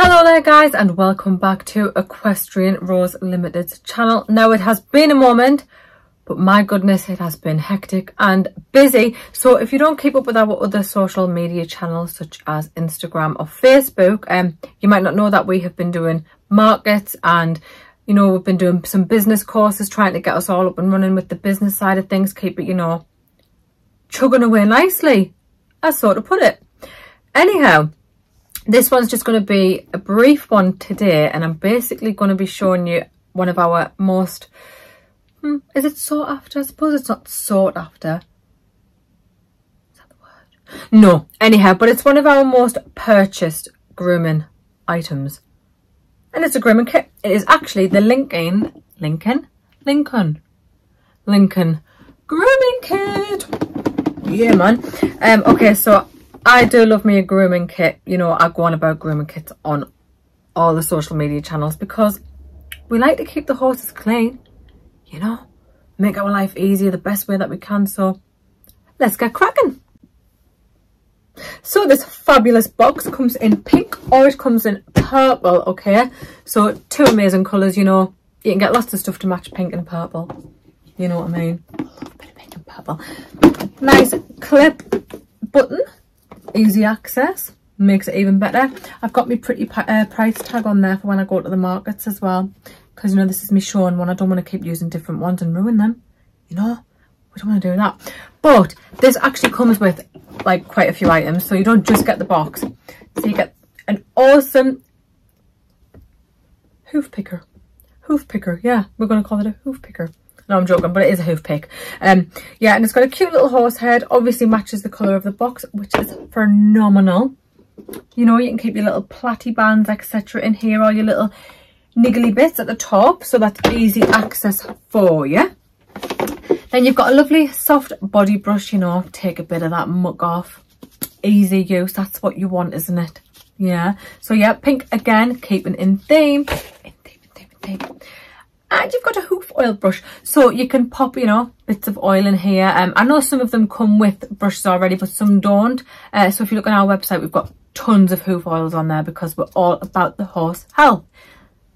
Hello there guys and welcome back to Equestrian Rose Limited's channel. Now it has been a moment but my goodness it has been hectic and busy so if you don't keep up with our other social media channels such as Instagram or Facebook um you might not know that we have been doing markets and you know we've been doing some business courses trying to get us all up and running with the business side of things keep it you know chugging away nicely as sort of put it anyhow this one's just going to be a brief one today and I'm basically going to be showing you one of our most Hmm, is it sought after? I suppose it's not sought after. Is that the word? No, anyhow, but it's one of our most purchased grooming items. And it's a grooming kit. It is actually the Lincoln, Lincoln? Lincoln. Lincoln grooming kit. Yeah, man. Um, okay, so I do love me a grooming kit. You know, I go on about grooming kits on all the social media channels because we like to keep the horses clean you know, make our life easier the best way that we can. So let's get cracking. So this fabulous box comes in pink or it comes in purple, okay? So two amazing colours, you know. You can get lots of stuff to match pink and purple. You know what I mean? Pink and purple. Nice clip button, easy access, makes it even better. I've got my pretty uh, price tag on there for when I go to the markets as well because you know this is me showing one. I don't want to keep using different ones and ruin them you know? We don't want to do that. But this actually comes with like quite a few items so you don't just get the box. So you get an awesome hoof picker. Hoof picker yeah we're going to call it a hoof picker no i'm joking but it is a hoof pick. Um yeah and it's got a cute little horse head obviously matches the color of the box which is phenomenal. You know you can keep your little plaiting bands etc in here or your little niggly bits at the top so that's easy access for you. Then you've got a lovely soft body brush you know take a bit of that muck off. Easy use that's what you want isn't it? Yeah so yeah pink again keeping in theme in theme, in theme, in theme. and you've got a hoof oil brush. So you can pop you know bits of oil in here. Um i know some of them come with brushes already but some don't. Uh, so if you look on our website we've got tons of hoof oils on there because we're all about the horse health.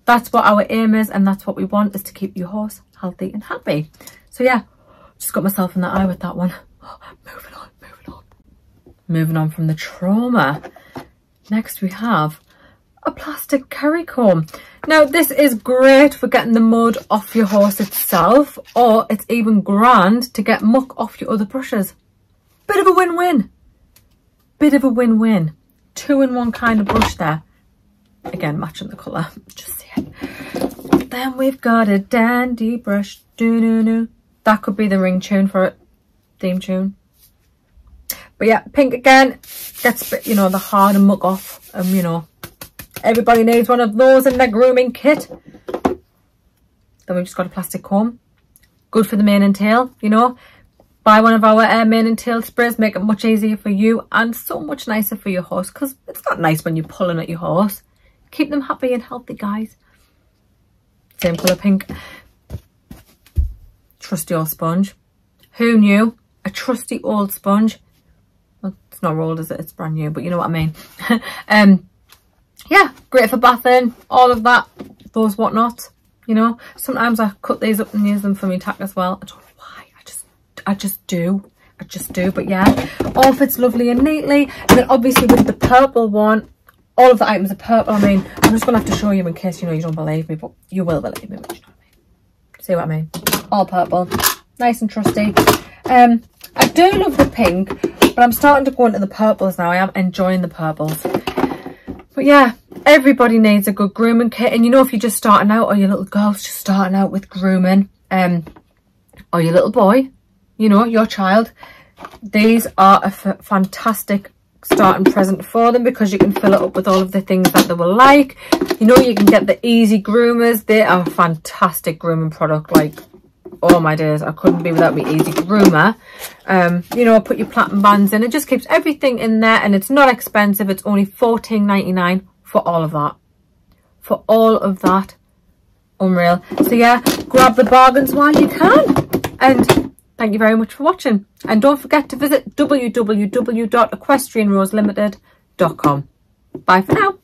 That's what our aim is and that's what we want is to keep your horse healthy and happy. So yeah just got myself in the eye with that one. Moving on moving on. Moving on from the trauma. Next we have a plastic curry comb now this is great for getting the mud off your horse itself or it's even grand to get muck off your other brushes bit of a win-win bit of a win-win two in one kind of brush there again matching the colour just see it. then we've got a dandy brush. Doo -doo -doo. That could be the ring tune for it. Theme tune. But yeah, pink again. Gets, you know, the hard muck off. Um, you know, everybody needs one of those in their grooming kit. Then we've just got a plastic comb. Good for the mane and tail, you know. Buy one of our uh, mane and tail sprays. Make it much easier for you and so much nicer for your horse. Because it's not nice when you're pulling at your horse. Keep them happy and healthy, guys. Same colour pink. Trusty old sponge. Who knew? A trusty old sponge. Well, it's not old, is it? It's brand new, but you know what I mean. um, yeah, great for bathing, all of that, those whatnot. You know, sometimes I cut these up and use them for me tack as well. I don't know why. I just, I just do. I just do. But yeah, all fits lovely and neatly. And then obviously with the purple one, all of the items are purple. I mean, I'm just going to have to show you in case, you know, you don't believe me, but you will believe me. Mean? See what I mean? All purple. Nice and trusty. Um, I do love the pink, but I'm starting to go into the purples now. I am enjoying the purples. But yeah, everybody needs a good grooming kit. And you know, if you're just starting out or your little girl's just starting out with grooming, um, or your little boy, you know, your child, these are a fantastic starting present for them because you can fill it up with all of the things that they will like. You know, you can get the easy groomers. They are a fantastic grooming product. Like, oh my days, I couldn't be without my easy groomer. Um, you know, put your plaiting bands in. It just keeps everything in there and it's not expensive. It's only fourteen ninety nine for all of that. For all of that. Unreal. So yeah, grab the bargains while you can. And Thank you very much for watching. And don't forget to visit www.equestrianroselimited.com. Bye for now.